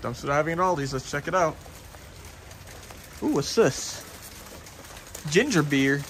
Dumpster diving at Aldi's. Let's check it out. Ooh, what's this? Ginger beer.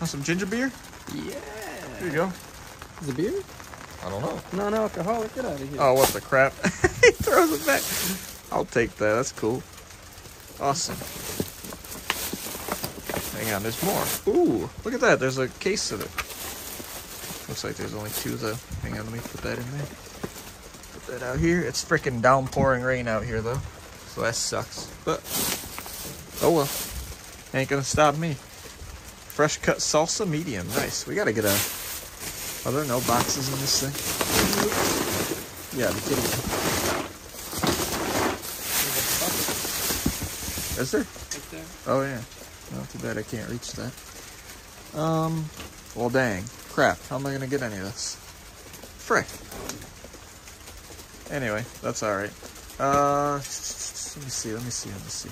Want some ginger beer? Yeah. Here you go. Is it beer? I don't know. Non-alcoholic. Get out of here. Oh, what the crap? he throws it back. I'll take that. That's cool. Awesome. Hang on, there's more. Ooh, look at that. There's a case of it. Looks like there's only two though. Hang on, let me put that in there. Out here. It's freaking downpouring rain out here though. So that sucks. But oh well. Ain't gonna stop me. Fresh cut salsa medium. Nice. We gotta get a are there no boxes in this thing? Yeah, the. Is there? Right there. Oh yeah. Not too bad I can't reach that. Um, well dang. Crap, how am I gonna get any of this? Frick. Anyway, that's alright. Uh, let me see, let me see, let me see.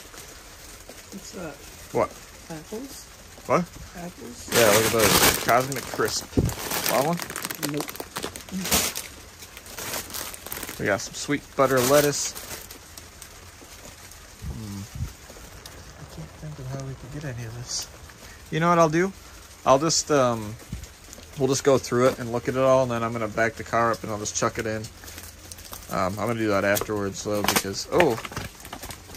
What's that? What? Apples? What? Apples? Yeah, look at those. Cosmic Crisp. Want one? Nope. We got some sweet butter lettuce. Hmm. I can't think of how we could get any of this. You know what I'll do? I'll just um, we'll just go through it and look at it all, and then I'm gonna back the car up and I'll just chuck it in. Um, I'm gonna do that afterwards though because oh,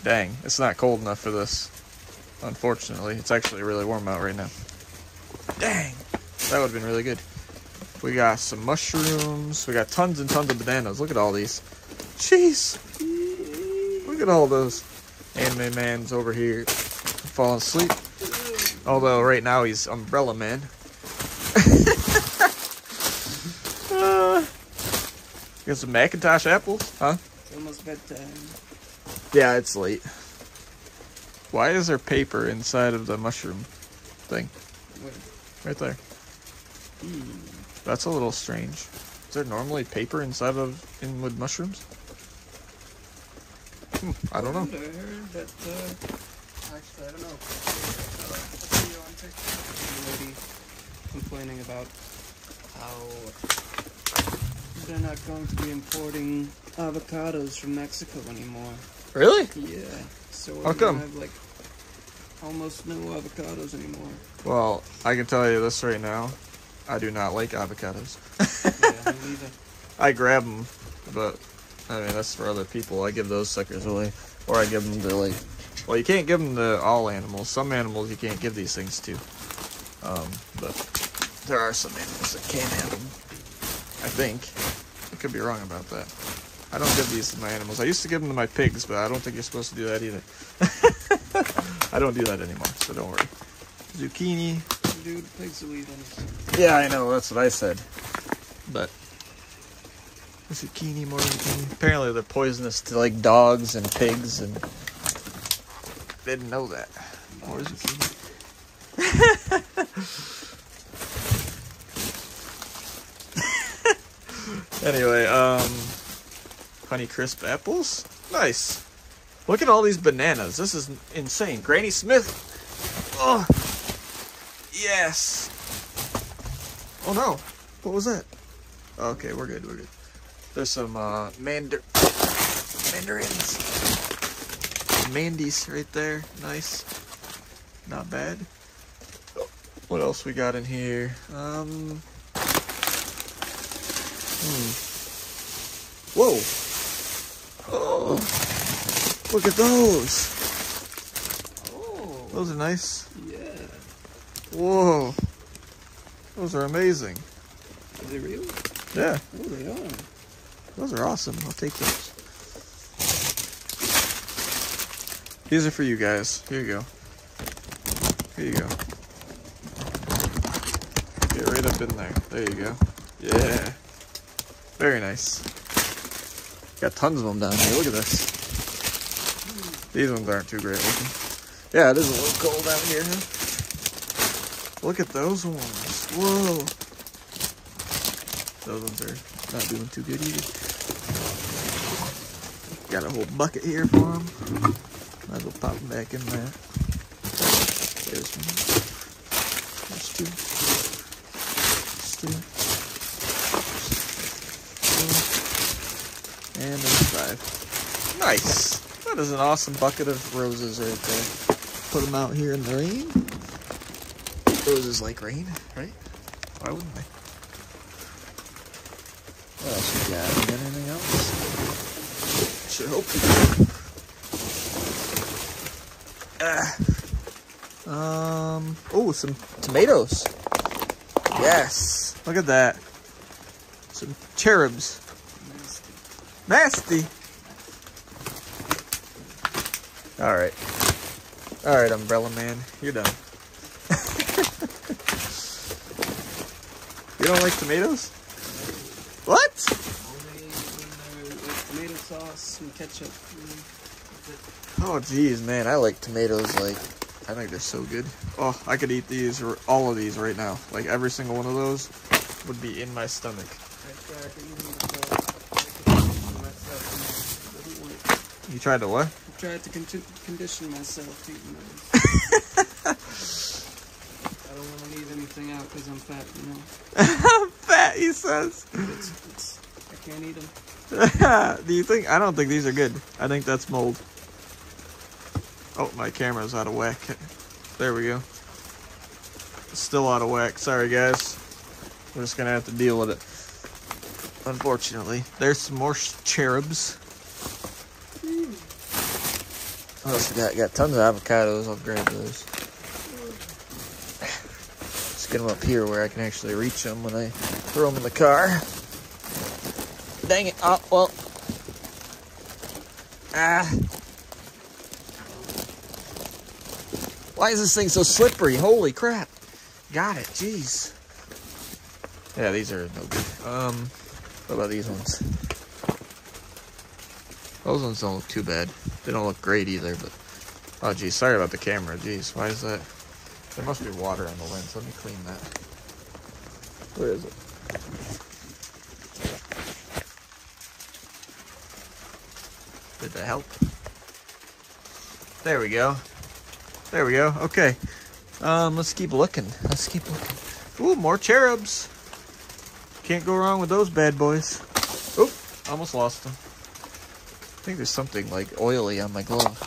dang, it's not cold enough for this. Unfortunately, it's actually really warm out right now. Dang, that would have been really good. We got some mushrooms. We got tons and tons of bananas. Look at all these. Jeez. Look at all those. Anime Man's over here falling asleep. Although right now he's Umbrella Man. Got some McIntosh apples, huh? It's almost bedtime. Yeah, it's late. Why is there paper inside of the mushroom thing? Wait. Right there. Hmm. That's a little strange. Is there normally paper inside of in with mushrooms? Hmm, I don't know. that, uh, actually, I don't know. Video on TikTok, lady complaining about how they're not going to be importing avocados from Mexico anymore. Really? Yeah. So we're How gonna come? have like almost no avocados anymore. Well, I can tell you this right now. I do not like avocados. yeah, me neither. I grab them, but I mean that's for other people. I give those suckers away, or I give them to like. Well, you can't give them to all animals. Some animals you can't give these things to. Um, but there are some animals that can't have them. I think. I could be wrong about that. I don't give these to my animals. I used to give them to my pigs, but I don't think you're supposed to do that either. I don't do that anymore, so don't worry. Zucchini. Dude, pigs will eat anything. Yeah, I know. That's what I said. But zucchini, more zucchini. Apparently, they're poisonous to like dogs and pigs, and didn't know that. More zucchini. anyway, um, honey crisp apples. Nice. Look at all these bananas. This is insane. Granny Smith. Oh, yes. Oh no! What was that? Okay, we're good. We're good. There's some uh, mandar mandarins, mandies right there. Nice. Not bad. What else we got in here? Um. Hmm. Whoa! Oh! Look at those. Oh, Those are nice. yeah. Whoa! Those are amazing. Are they real? Yeah. Oh, they are. Those are awesome. I'll take those. These are for you guys. Here you go. Here you go. Get right up in there. There you go. Yeah. Very nice. Got tons of them down here. Look at this. These ones aren't too great looking. Yeah, it is a little cold out here. Look at those ones. Whoa. Those ones are not doing too good either. Got a whole bucket here for them. Might as well pop them back in there. There's one. There's two. There's three. Four. And there's five. Nice. That is an awesome bucket of roses right there. Put them out here in the rain. Roses like rain, right? Why wouldn't they? What else you got? You got anything else? Sure hope. Ah. Um. Oh, some tomatoes. Yes. Look at that. Some cherubs. Nasty. Nasty. All right. All right, Umbrella Man, you're done. you don't like tomatoes? What? Only tomato sauce and ketchup. Oh, geez, man, I like tomatoes. Like, I think they're so good. Oh, I could eat these or all of these right now. Like every single one of those would be in my stomach. You tried to what? I tried to con- condition myself to eating those. I don't want to leave anything out because I'm fat, you know. I'm fat, he says. It's, it's, I can't eat them. Do you think? I don't think these are good. I think that's mold. Oh, my camera's out of whack. There we go. Still out of whack. Sorry, guys. We're just gonna have to deal with it. Unfortunately, there's some more cherubs. What else we got? Got tons of avocados. I'll grab those. Just get them up here where I can actually reach them when I throw them in the car. Dang it. Oh, well. Ah. Why is this thing so slippery? Holy crap. Got it. Jeez. Yeah, these are no good. Um, what about these ones? Those ones don't look too bad. They don't look great either, but... Oh, geez. Sorry about the camera. Geez, Why is that? There must be water on the lens. Let me clean that. Where is it? Did that help? There we go. There we go. Okay. Um, let's keep looking. Let's keep looking. Ooh, more cherubs. Can't go wrong with those bad boys. Oop, almost lost them. I think there's something like oily on my glove.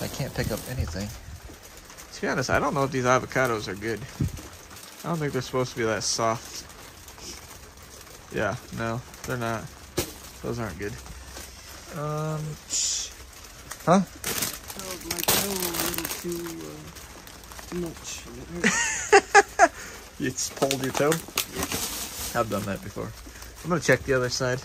I can't pick up anything. To be honest, I don't know if these avocados are good. I don't think they're supposed to be that soft. Yeah, no, they're not. Those aren't good. Um, sh- huh? My toe a little too, uh, much. and it hurt. You just pulled your toe? I've done that before. I'm gonna check the other side.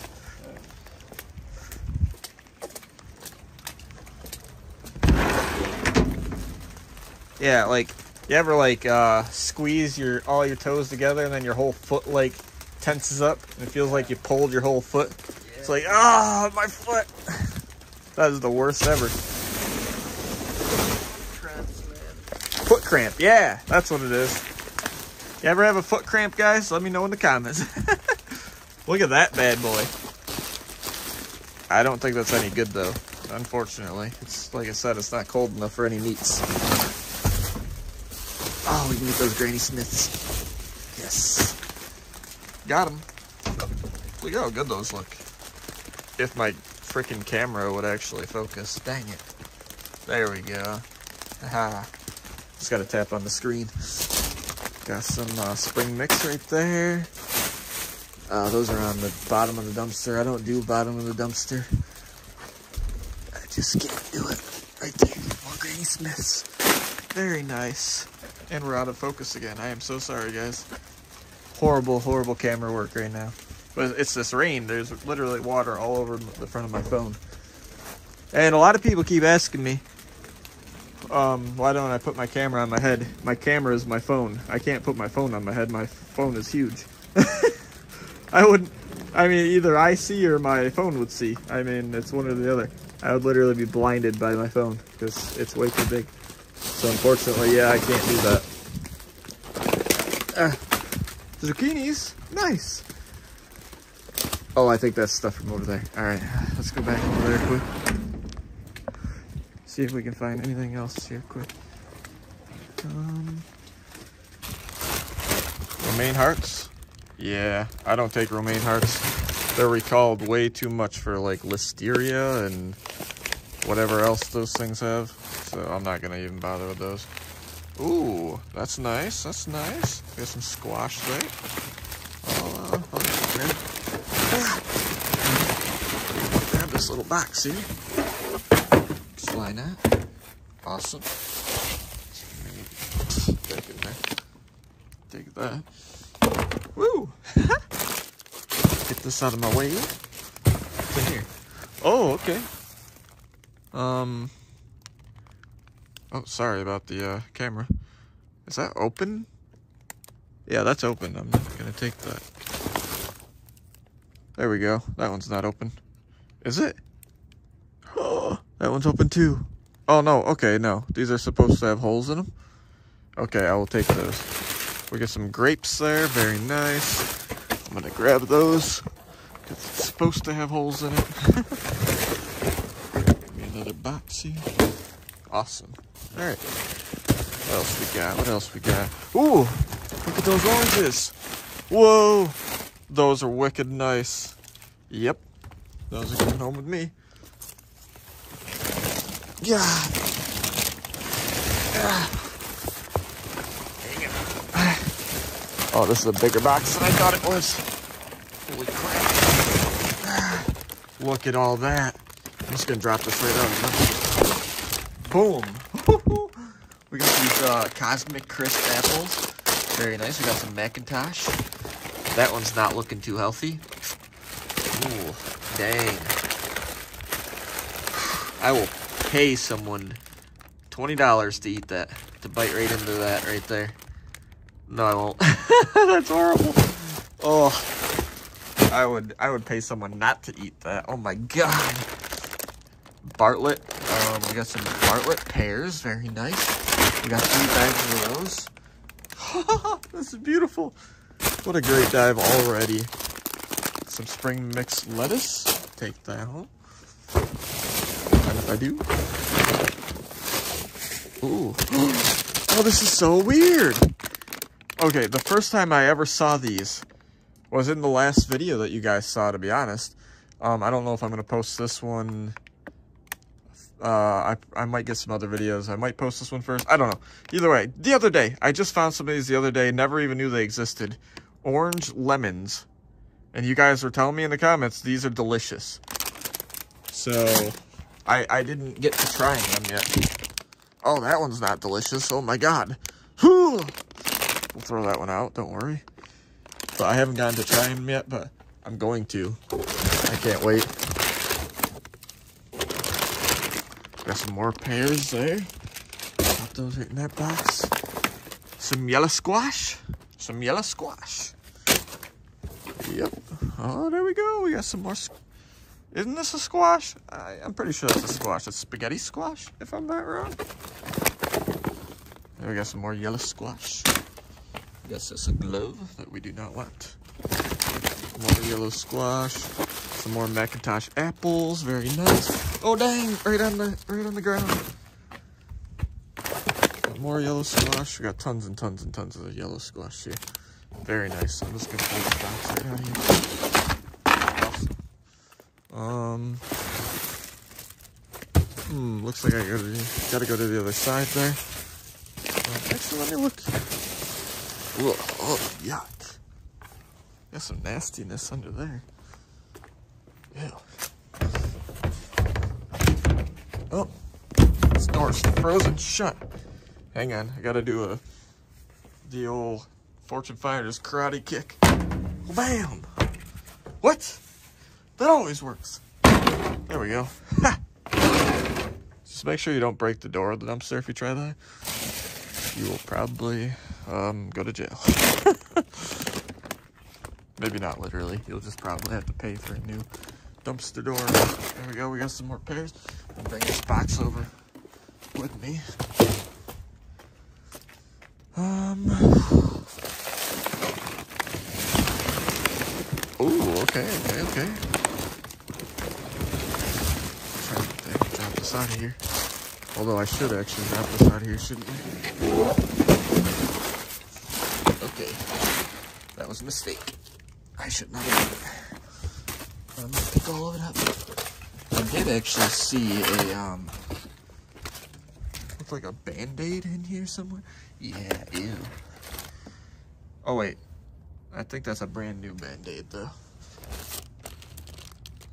Yeah, like you ever like uh, squeeze your all your toes together and then your whole foot like tenses up and it feels like you pulled your whole foot. It's like ah my foot. That is the worst ever. Cramps. Foot cramp, yeah, that's what it is. You ever have a foot cramp, guys? Let me know in the comments. Look at that bad boy. I don't think that's any good though. Unfortunately, it's like I said, it's not cold enough for any meats. Get those Granny Smiths. Yes, got them. Look how good those look. If my freaking camera would actually focus. Dang it. There we go. Aha. Just gotta tap on the screen. Got some uh, spring mix right there. Uh, those are on the bottom of the dumpster. I don't do bottom of the dumpster. I just can't do it. Right there. More Granny Smiths. Very nice. And we're out of focus again. I am so sorry, guys. Horrible, horrible camera work right now. But it's this rain. There's literally water all over the front of my phone. And a lot of people keep asking me, um, why don't I put my camera on my head? My camera is my phone. I can't put my phone on my head. My phone is huge. I wouldn't. I mean, either I see or my phone would see. I mean, it's one or the other. I would literally be blinded by my phone because it's way too big. So unfortunately, yeah, I can't do that. Ah, zucchinis, nice. Oh, I think that's stuff from over there. All right, let's go back over there quick. See if we can find anything else here quick. Um, romaine hearts. Yeah, I don't take romaine hearts. they're recalled way too much for like listeria and whatever else those things have. So I'm not gonna even bother with those. Ooh, that's nice. That's nice. Got some squash there. Oh, uh, I'll grab, grab this little box here. Slide that. Awesome. Back in there. Take that. Woo! Get this out of my way. What's here? Oh, okay. Um. Oh, sorry about the uh, camera. Is that open? Yeah, that's open. I'm not gonna take that. There we go. That one's not open. Is it? Oh, that one's open too. Oh no, okay, no. These are supposed to have holes in them. Okay, I will take those. We get some grapes there, very nice. I'm gonna grab those. Cause it's supposed to have holes in it. Another box here. Awesome. Alright. What else we got? What else we got? Ooh! Look at those oranges! Whoa! Those are wicked nice. Yep. Those are coming home with me. Yeah. Ah. Oh, this is a bigger box than I thought it was. Holy crap. Look at all that. I'm just gonna drop this right out. Boom. we got these uh, Cosmic Crisp apples. Very nice. We got some McIntosh. That one's not looking too healthy. Ooh, dang. I will pay someone $20 to eat that. To bite right into that right there. No, I won't. That's horrible. Oh, I would I would pay someone not to eat that. Oh my god. Bartlett. Um, we got some Bartlett pears. Very nice. We got three bags of those. this is beautiful. What a great dive already. Some spring mixed lettuce. Take that home. And if I do. Ooh. Oh, this is so weird. Okay, the first time I ever saw these was in the last video that you guys saw, to be honest. Um, I don't know if I'm going to post this one. Uh, I, I might get some other videos. I might post this one first. I don't know. Either way, the other day, I just found some of these the other day. Never even knew they existed. Orange lemons. And you guys were telling me in the comments, these are delicious. So, I, I didn't get to trying them yet. Oh, that one's not delicious. Oh my god. Whew. We'll throw that one out, don't worry. But I haven't gotten to try them yet, but I'm going to. I can't wait. Got some more pears there. Put those right in that box. Some yellow squash. Some yellow squash. Yep. Oh, there we go. We got some more. Isn't this a squash? I, am pretty sure it's a squash. It's spaghetti squash, if I'm not wrong. There we got some more yellow squash. Yes, it's a glove that we do not want. More yellow squash. Some more McIntosh apples. Very nice. Oh dang! Right on the right on the ground. Got more yellow squash. We got tons and tons and tons of yellow squash here. Very nice. I'm just gonna pull this box right out here. Um. Hmm. Looks like I gotta gotta go to the other side there. Uh, actually, let me look. Ugh, oh, yuck. Got some nastiness under there. Ew. Oh, this door's frozen shut. Hang on, I gotta do a the old Fortune Finders karate kick. Bam! What? That always works. There we go. Just make sure you don't break the door of the dumpster if you try that. You will probably um, go to jail. Maybe not literally. You'll just probably have to pay for a new dumpster door. There we go. We got some more pears. Bring this box over with me. Um. Okay, okay, okay. Try to drop this out of here. Although I should actually drop this out of here, shouldn't we? Okay. That was a mistake. I should not have done it. I'm gonna pick all of it up. I did actually see a, um, looks like a band-aid in here somewhere. Yeah, ew. Oh, wait. I think that's a brand new band-aid, though.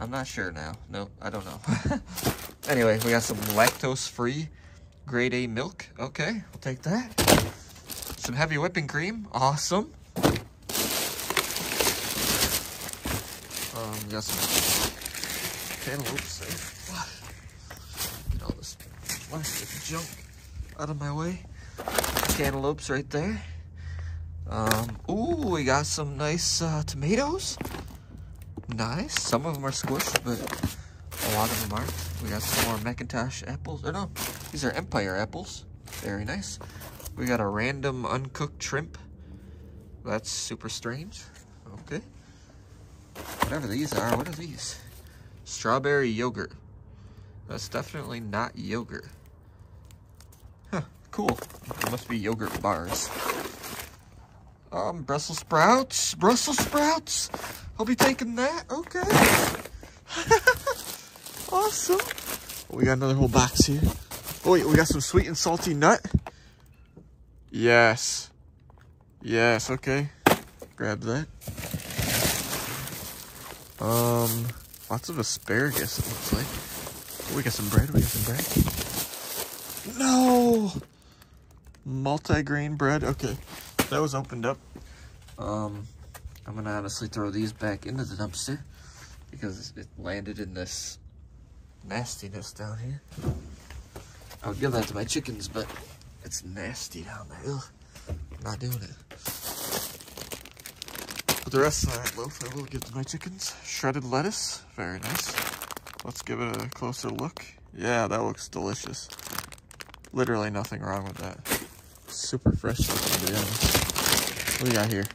I'm not sure now. Nope, I don't know. anyway, we got some lactose-free grade A milk. Okay, we'll take that. Some heavy whipping cream. Awesome. Um, got some cantaloupes there. Get all this plastic junk out of my way. Cantaloupes right there. Um, ooh, we got some nice uh, tomatoes. Nice. Some of them are squished, but a lot of them aren't. We got some more McIntosh apples. Or no, these are Empire apples. Very nice. We got a random uncooked shrimp. That's super strange. Okay. Whatever these are, what are these? Strawberry yogurt. That's definitely not yogurt. Huh, cool. It must be yogurt bars. Um, Brussels sprouts. Brussels sprouts. I'll be taking that. Okay. awesome. We got another whole box here. Oh, wait, we got some sweet and salty nut. Yes. Yes, okay. Grab that. Um, lots of asparagus, it looks like. Oh, we got some bread, we got some bread. No! Multi-grain bread, okay. That was opened up. Um, I'm gonna honestly throw these back into the dumpster because it landed in this nastiness down here. I would give that to my chickens, but it's nasty down there. Ugh, not doing it. The rest of that loaf I will give to my chickens. Shredded lettuce, very nice. Let's give it a closer look. Yeah, that looks delicious. Literally nothing wrong with that. Super fresh. What do we got here?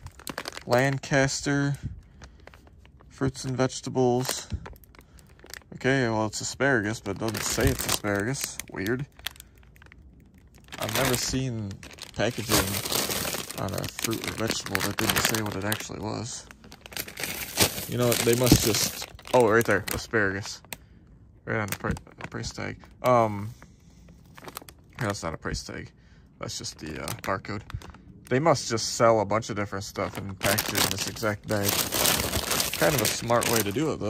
Lancaster, fruits and vegetables. Okay, well, it's asparagus, but it doesn't say it's asparagus. Weird. I've never seen packaging on a fruit or vegetable that didn't say what it actually was. You know, they must just... Oh, right there, asparagus. Right on the pri price tag. Um, that's not a price tag. That's just the uh, barcode. They must just sell a bunch of different stuff and package it in this exact bag. Kind of a smart way to do it, though.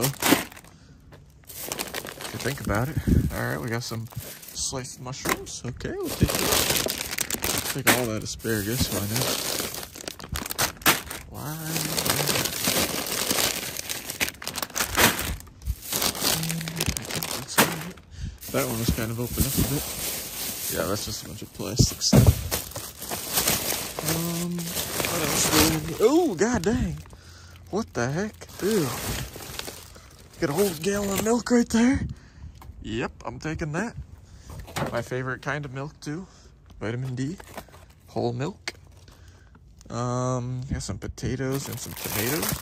If you think about it. Alright, we got some sliced mushrooms. Okay, we'll take it. Take all that asparagus. Why not? Why That one was kind of open up a bit. Yeah, that's just a bunch of plastic stuff. Um, what else? Oh, god dang. What the heck? Ew. Get a whole gallon of milk right there. Yep, I'm taking that. My favorite kind of milk too. Vitamin D. Whole milk. Um, got some potatoes and some tomatoes.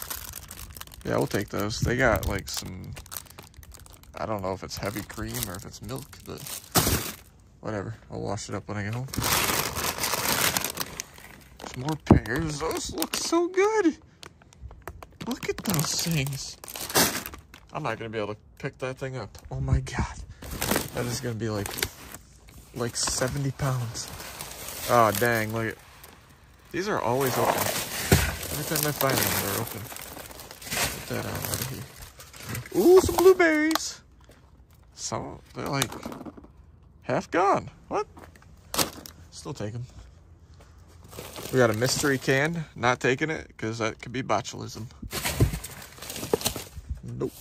Yeah, we'll take those. They got like some I don't know if it's heavy cream or if it's milk, but whatever. I'll wash it up when I get home. Some more pears. Those look so good. Look at those things. I'm not going to be able to pick that thing up. Oh my god. That is going to be like, like 70 pounds. Oh, dang. Look these are always open. Every time I find them, they're open. Put that out of here. Ooh, some blueberries. Some, they're like half gone. What? Still take them. We got a mystery can. Not taking it because that could be botulism. Nope.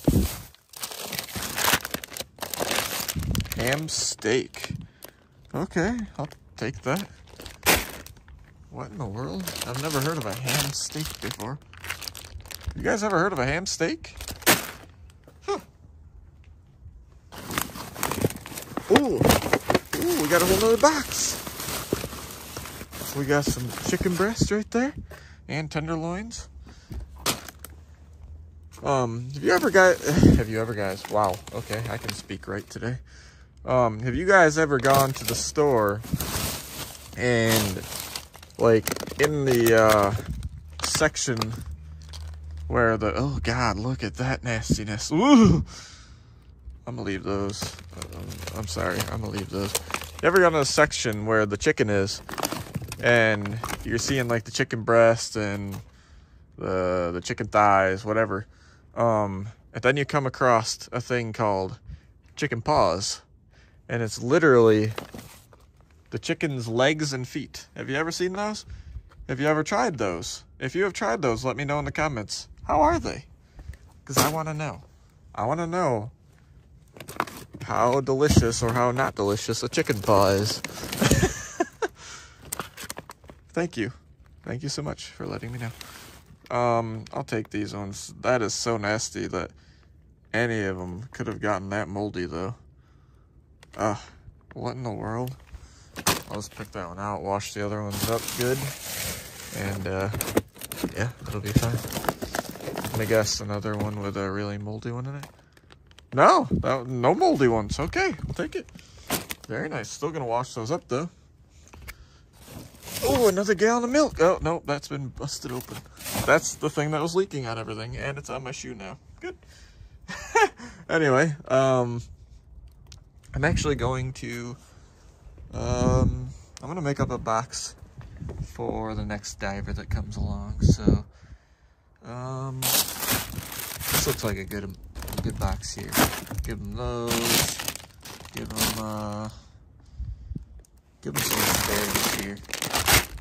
Ham steak. Okay, I'll take that. What in the world? I've never heard of a ham steak before. You guys ever heard of a ham steak? Ooh, ooh, we got a whole nother box. So we got some chicken breast right there and tenderloins. Um, have you ever guys, have you ever guys, wow, okay, I can speak right today. Um, have you guys ever gone to the store and like in the, uh, section where the oh god, look at that nastiness. Ooh. I'm gonna leave those. Um, I'm sorry, I'm gonna leave those. You ever got in a section where the chicken is, and you're seeing like the chicken breast and the the chicken thighs, whatever. Um, and then you come across a thing called chicken paws, and it's literally the chicken's legs and feet. Have you ever seen those? Have you ever tried those? If you have tried those, let me know in the comments. How are they? Because I want to know. I want to know how delicious or how not delicious a chicken paw is. Thank you. Thank you so much for letting me know. Um, I'll take these ones. That is so nasty that any of them could have gotten that moldy, though. Ugh, what in the world? I'll just pick that one out, wash the other ones up good, and, uh, yeah, it'll be fine. I'm guess another one with a really moldy one in it. No, that, no moldy ones. Okay, I'll take it. Very nice. Still gonna wash those up, though. Oh, another gallon of milk. Oh, no, that's been busted open. That's the thing that was leaking on everything, and it's on my shoe now. Good. anyway, um, I'm actually going to, um, I'm to make up a box for the next diver that comes along. So, um, this looks like a good, a good box here. Give them those. Give them, uh, give them some asparagus here.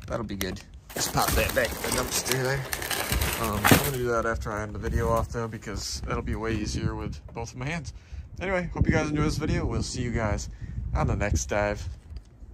That'll be good. Just pop that back in the dumpster there. Um, I'm gonna do that after I end the video off though because that'll be way easier with both of my hands. Anyway, hope you guys enjoy this video. We'll see you guys on the next dive.